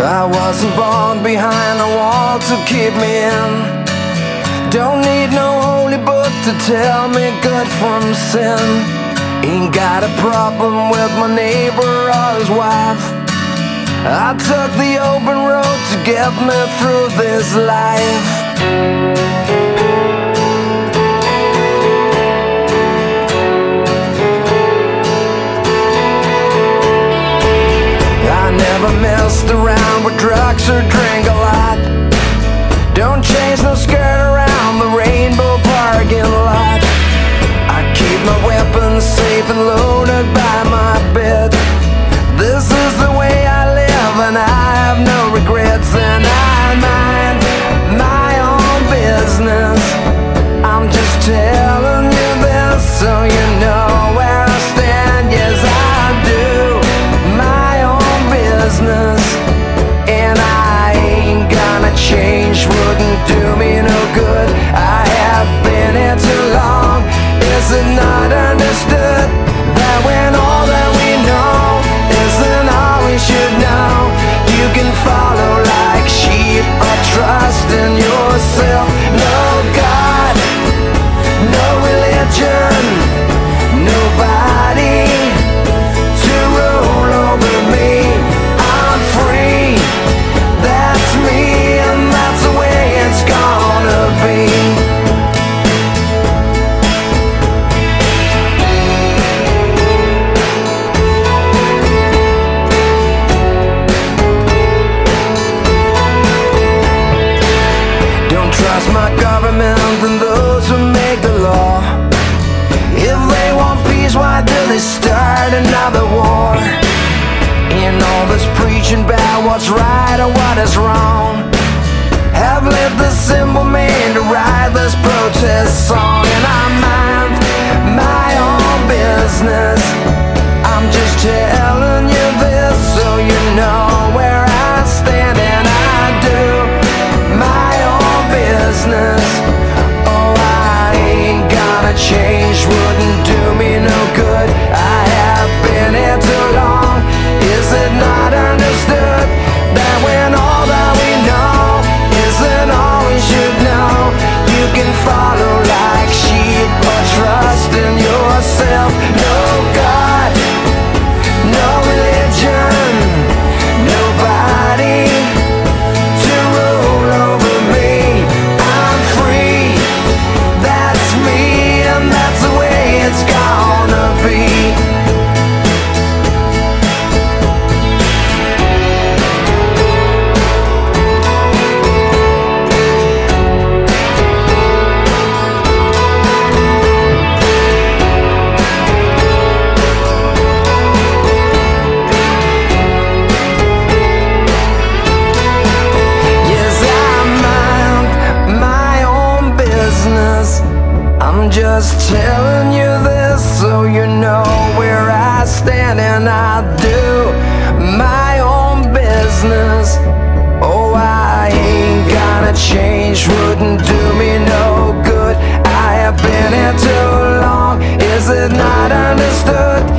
I wasn't born behind a wall to keep me in. Don't need no holy book to tell me good from sin. Ain't got a problem with my neighbor or his wife. I took the open road to get me through this life. I never messed around with drugs or drank a lot. Don't chase no skirt around the rainbow parking lot. I keep my weapons safe and loaded by my bed. This is the way I live, and I have no regrets, and I mind they start another war? In all this preaching about what's right or what is wrong, just telling you this so you know where I stand, and I do my own business. Oh, I ain't gonna change, wouldn't do me no good. I have been here too long. Is it not understood?